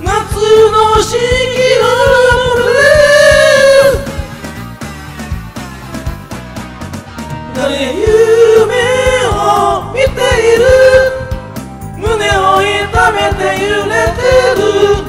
夏の四季のロ誰夢を見ている胸を痛めて揺れてる。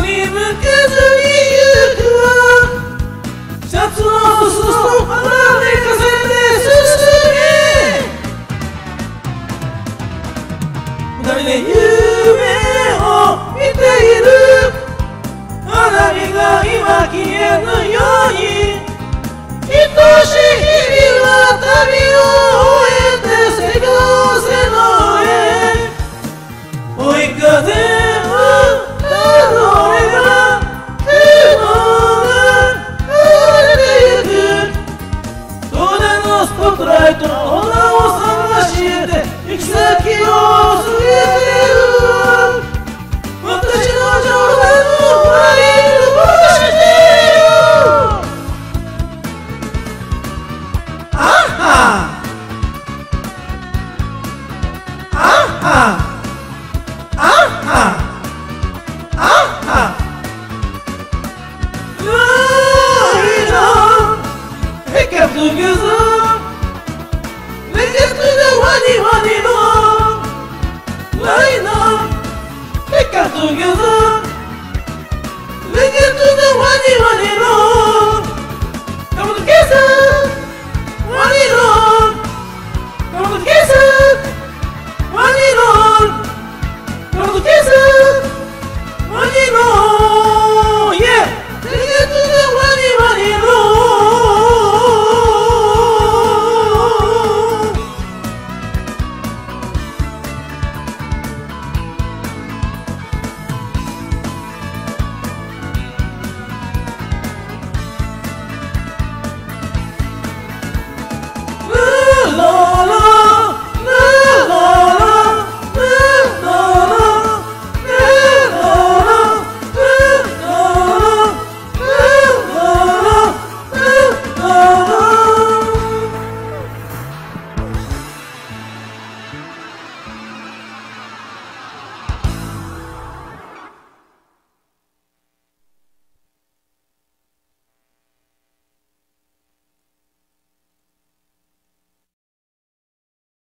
に向けずに行く。わシャツをでて進め二人で夢を見ている。花火が今消えぬように。 또